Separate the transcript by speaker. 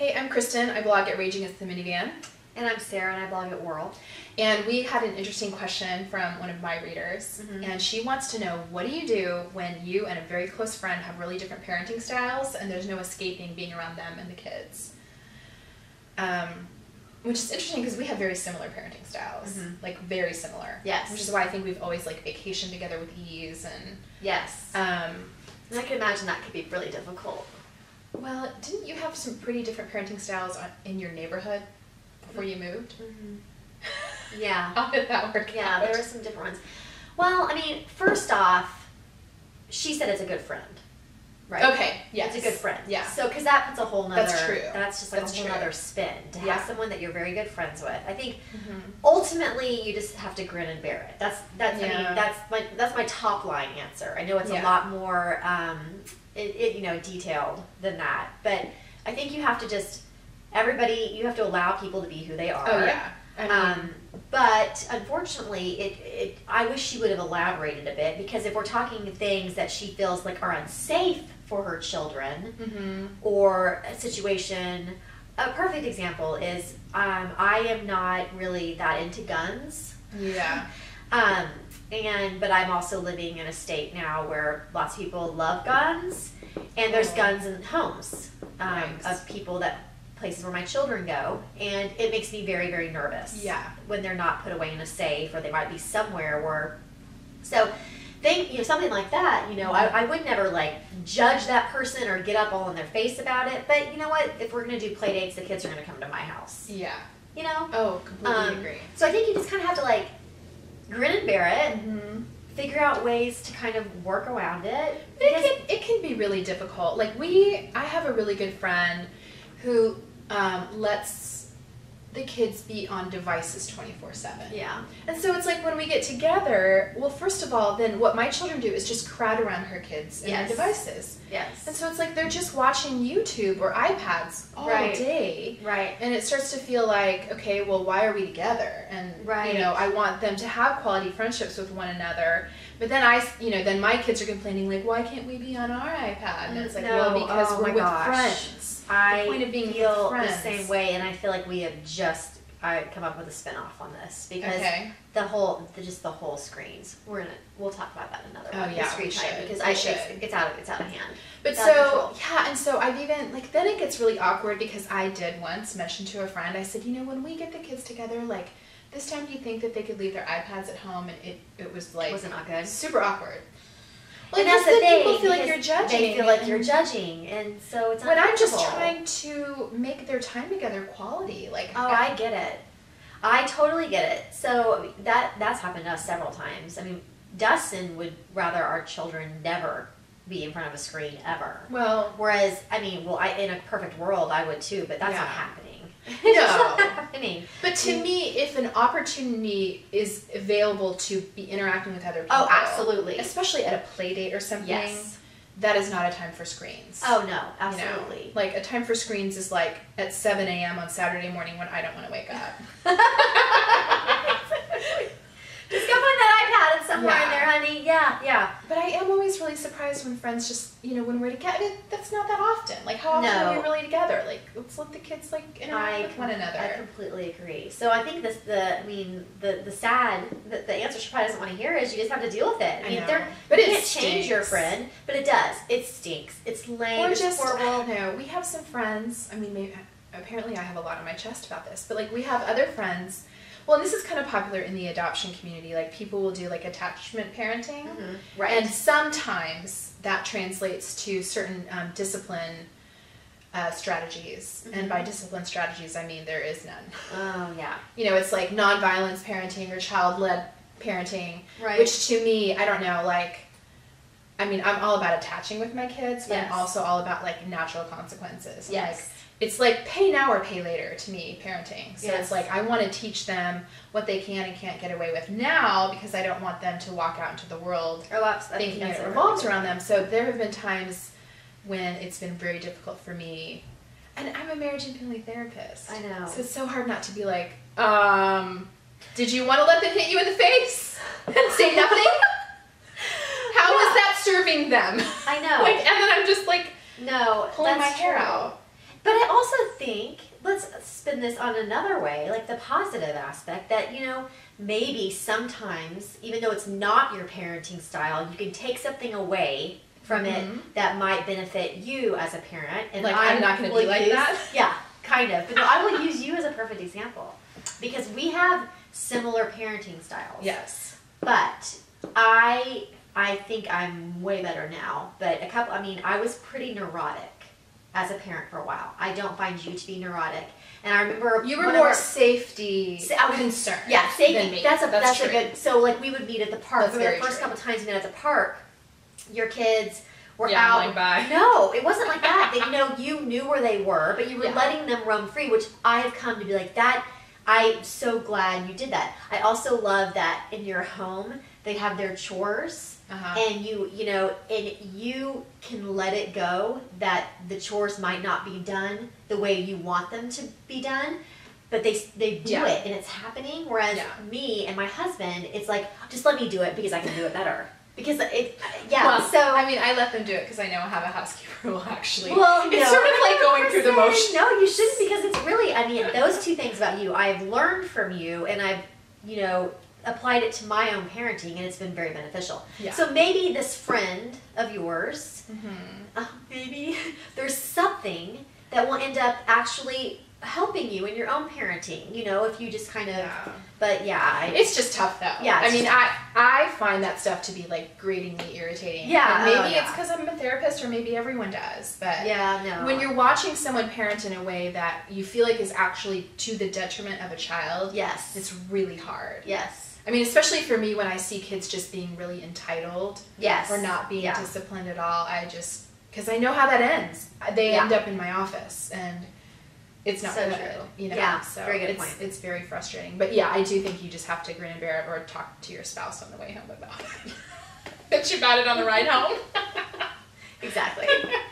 Speaker 1: Hey, I'm Kristen. I blog at Rage Against the Minivan.
Speaker 2: And I'm Sarah, and I blog at Whoorl.
Speaker 1: And we had an interesting question from one of my readers.
Speaker 2: Mhm.
Speaker 1: And she wants to know what do you do when you and a very close friend have really different parenting styles and there's no escaping being around them and the kids? Um, which is interesting because we have very similar parenting styles,
Speaker 2: Mhm.
Speaker 1: like very similar.
Speaker 2: Yes.
Speaker 1: Which is why I think we've always like vacationed together with ease and
Speaker 2: Yes.
Speaker 1: um,
Speaker 2: and I can imagine that could be really difficult.
Speaker 1: Well, didn't you have some pretty different parenting styles on, in your neighborhood before you moved? Mm-hmm.
Speaker 2: Yeah.
Speaker 1: How did that work
Speaker 2: Yeah,
Speaker 1: out?
Speaker 2: there were some different ones. Well, I mean, first off, she said it's a good friend. Right?
Speaker 1: Okay, yes.
Speaker 2: It's a good friend.
Speaker 1: Yeah.
Speaker 2: So, because that puts a whole nother.
Speaker 1: That's true.
Speaker 2: That's just like
Speaker 1: That's
Speaker 2: a whole
Speaker 1: true.
Speaker 2: nother spin to
Speaker 1: Yeah.
Speaker 2: have someone that you're very good friends with. I think
Speaker 1: Mhm.
Speaker 2: ultimately you just have to grin and bear it. That's that's I mean that's my that's my top line answer. I know it's
Speaker 1: Yeah.
Speaker 2: a lot more um, it, it you know detailed than that, but I think you have to just everybody you have to allow people to be who they are.
Speaker 1: Oh yeah. I mean,
Speaker 2: Um, but unfortunately, it, it I wish she would have elaborated a bit because if we're talking things that she feels like are unsafe for her children
Speaker 1: mhm.
Speaker 2: or a situation, a perfect example is um, I am not really that into guns.
Speaker 1: Yeah.
Speaker 2: Um, and but I'm also living in a state now where lots of people love guns, and there's guns in homes um, of people that places where my children go, and it makes me very very nervous.
Speaker 1: Yeah.
Speaker 2: when they're not put away in a safe or they might be somewhere where, so. They, you know, something like that, you know, I, I would never like judge that person or get up all in their face about it. But you know what? If we're gonna do play dates, the kids are gonna come to my house.
Speaker 1: Yeah.
Speaker 2: You know,
Speaker 1: Oh, completely
Speaker 2: Um,
Speaker 1: agree.
Speaker 2: so I think you just kind of have to like grin and bear it,
Speaker 1: Mm-hmm.
Speaker 2: figure out ways to kind of work around it.
Speaker 1: It can, it can be really difficult. Like we, I have a really good friend who um, lets the kids be on devices twenty four seven.
Speaker 2: yeah,
Speaker 1: And so it's like when we get together, well, first of all, then what my children do is just crowd around her kids and
Speaker 2: Yes.
Speaker 1: their devices.
Speaker 2: yes,
Speaker 1: And so it's like they're just watching YouTube or iPads all
Speaker 2: Right.
Speaker 1: day.
Speaker 2: right,
Speaker 1: And it starts to feel like, okay, well, why are we together? And
Speaker 2: Right.
Speaker 1: you know, I want them to have quality friendships with one another. But then I, you know, then my kids are complaining like, why can't we be on our iPad? And it's like,
Speaker 2: No,
Speaker 1: well, because
Speaker 2: oh
Speaker 1: we're with
Speaker 2: gosh.
Speaker 1: friends.
Speaker 2: I
Speaker 1: point of being
Speaker 2: feel the same way, and I feel like we have just I come up with a spin off on this because
Speaker 1: Okay.
Speaker 2: the whole the, just the whole screens. We're gonna we'll talk about that another
Speaker 1: Oh,
Speaker 2: one.
Speaker 1: yeah,
Speaker 2: the screen
Speaker 1: we
Speaker 2: time because
Speaker 1: We
Speaker 2: I it's,
Speaker 1: should.
Speaker 2: it's out of it's out of hand.
Speaker 1: But
Speaker 2: It's
Speaker 1: so yeah, and so I've even like then it gets really awkward because I did once mention to a friend. I said, you know, when we get the kids together, like this time, do you think that they could leave their iPads at home? And it it was like
Speaker 2: it not good?
Speaker 1: super awkward. Well,
Speaker 2: and that's the thing.
Speaker 1: people feel like you're judging.
Speaker 2: They feel like you're judging, and so it's
Speaker 1: When I'm just trying to make their time together quality, like
Speaker 2: Oh, I get it. I totally get it. So that that's happened to us several times. I mean, Dustin would rather our children never be in front of a screen ever.
Speaker 1: well,
Speaker 2: Whereas, I mean, well, I in a perfect world, I would too, but that's not happening. not
Speaker 1: No.
Speaker 2: happening.
Speaker 1: but to me, if an opportunity is available to be interacting with other oh, people,
Speaker 2: Oh, absolutely.
Speaker 1: especially at a play date or something,
Speaker 2: Yes.
Speaker 1: That is not a time for screens.
Speaker 2: Oh no,
Speaker 1: you know?
Speaker 2: absolutely.
Speaker 1: Like a time for screens is like at 7 a.m. on Saturday morning when I don't want to wake up.
Speaker 2: Just go find that iPad somewhere
Speaker 1: Yeah.
Speaker 2: in there, honey. Yeah.
Speaker 1: But I am always really surprised when friends just, you know, when we're together. That's not that often. Like, how often are we really together? Like, let's let the kids like interact
Speaker 2: I
Speaker 1: with one another.
Speaker 2: I completely agree. So I think this the I mean the the sad the, the answer she probably doesn't want to hear is you just have to deal with it. I
Speaker 1: I
Speaker 2: mean they're
Speaker 1: But
Speaker 2: you
Speaker 1: it
Speaker 2: can't change your friend, but it does. It stinks. It's lame.
Speaker 1: or just, I
Speaker 2: horrible.
Speaker 1: don't know. We have some friends. I mean, maybe apparently I have a lot on my chest about this, but like we have other friends. Well, and this is kind of popular in the adoption community. Like people will do like attachment parenting.
Speaker 2: Mhm. Right.
Speaker 1: And sometimes that translates to certain um, discipline uh, strategies. And by discipline strategies, I mean there is none.
Speaker 2: oh yeah.
Speaker 1: You know, it's like nonviolence parenting or child led parenting,
Speaker 2: Right.
Speaker 1: which to me, I don't know, like, I mean, I'm all about attaching with my kids, but
Speaker 2: Yes.
Speaker 1: I'm also all about like natural consequences.
Speaker 2: Yes.
Speaker 1: Like, it's like pay now or pay later to me, parenting. So
Speaker 2: Yes.
Speaker 1: it's like I want to teach them what they can and can't get away with now because I don't want them to walk out into the world
Speaker 2: I
Speaker 1: thinking it revolves around them. So there have been times when it's been very difficult for me. And I'm a marriage and family therapist.
Speaker 2: I know.
Speaker 1: So it's so hard not to be like, um, did you want to let them hit you in the face and say nothing? how How is that serving them?
Speaker 2: I know.
Speaker 1: Like, and then I'm just like
Speaker 2: no,
Speaker 1: pulling my hair
Speaker 2: true.
Speaker 1: out.
Speaker 2: But I also think let's spin this on another way, like the positive aspect that you know maybe sometimes even though it's not your parenting style, you can take something away from
Speaker 1: Mhm.
Speaker 2: it that might benefit you as a parent. And
Speaker 1: Like,
Speaker 2: I
Speaker 1: I'm not gonna
Speaker 2: will
Speaker 1: be like
Speaker 2: use-
Speaker 1: that?
Speaker 2: Yeah, kind of. But no, I will use you as a perfect example because we have similar parenting styles.
Speaker 1: Yes.
Speaker 2: But I I think I'm way better now. But a couple I mean, I was pretty neurotic as a parent for a while. I don't find you to be neurotic. And I remember
Speaker 1: You were more
Speaker 2: our-
Speaker 1: safety
Speaker 2: Sa-
Speaker 1: concerned.
Speaker 2: yeah, safety. That's a that's,
Speaker 1: true.
Speaker 2: a good. So like we would meet at the park.
Speaker 1: That's
Speaker 2: the first
Speaker 1: true.
Speaker 2: couple times we met at the park, your kids were
Speaker 1: Yeah,
Speaker 2: out.
Speaker 1: like.
Speaker 2: No, it wasn't like that. That you know you knew where they were, but you were
Speaker 1: Yeah.
Speaker 2: letting them roam free, which I have come to be like that. I'm so glad you did that. I also love that in your home they have their chores
Speaker 1: Uh-huh.
Speaker 2: and you you know and you can let it go that the chores might not be done the way you want them to be done but they they do
Speaker 1: Yeah.
Speaker 2: it and it's happening whereas
Speaker 1: Yeah.
Speaker 2: me and my husband it's like just let me do it because i can do it better because it yeah
Speaker 1: Well,
Speaker 2: so
Speaker 1: I mean, I let them do it because I know I have a housekeeper who will actually.
Speaker 2: well,
Speaker 1: it's
Speaker 2: no,
Speaker 1: sort of like going through the
Speaker 2: 100%.
Speaker 1: motions.
Speaker 2: No, you shouldn't because it's really. I mean, those two things about you, I've learned from you, and I've, you know, applied it to my own parenting, and it's been very beneficial.
Speaker 1: Yeah.
Speaker 2: So maybe this friend of yours,
Speaker 1: Mhm.
Speaker 2: uh, maybe there's something that will end up actually helping you in your own parenting. You know, if you just kind of.
Speaker 1: Yeah.
Speaker 2: But yeah, I,
Speaker 1: It's just tough though.
Speaker 2: Yeah,
Speaker 1: I mean, I I find that stuff to be like gratingly irritating.
Speaker 2: Yeah,
Speaker 1: And maybe
Speaker 2: oh,
Speaker 1: it's because I'm a therapist, or maybe everyone does. But
Speaker 2: yeah, no.
Speaker 1: when you're watching someone parent in a way that you feel like is actually to the detriment of a child,
Speaker 2: yes,
Speaker 1: it's really hard.
Speaker 2: yes,
Speaker 1: I mean, especially for me when I see kids just being really entitled
Speaker 2: yes,
Speaker 1: or not being
Speaker 2: yeah.
Speaker 1: disciplined at all. I just because I know how that ends. They end up in my office and. It's not
Speaker 2: So
Speaker 1: good,
Speaker 2: true.
Speaker 1: you know.
Speaker 2: Yeah,
Speaker 1: so
Speaker 2: very good
Speaker 1: it's,
Speaker 2: point.
Speaker 1: It's very frustrating, but yeah, I do think you just have to grin and bear it, or talk to your spouse on the way home about it. Bitch about it on the ride home.
Speaker 2: exactly.